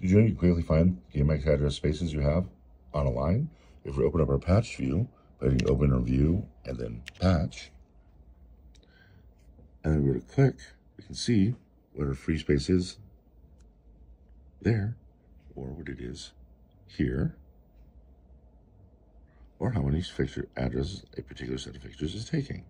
Did you know you can quickly find the address spaces you have on a line? If we open up our patch view, by open our view and then patch, and then we were to click, we can see what our free space is there, or what it is here, or how many fixture addresses a particular set of fixtures is taking.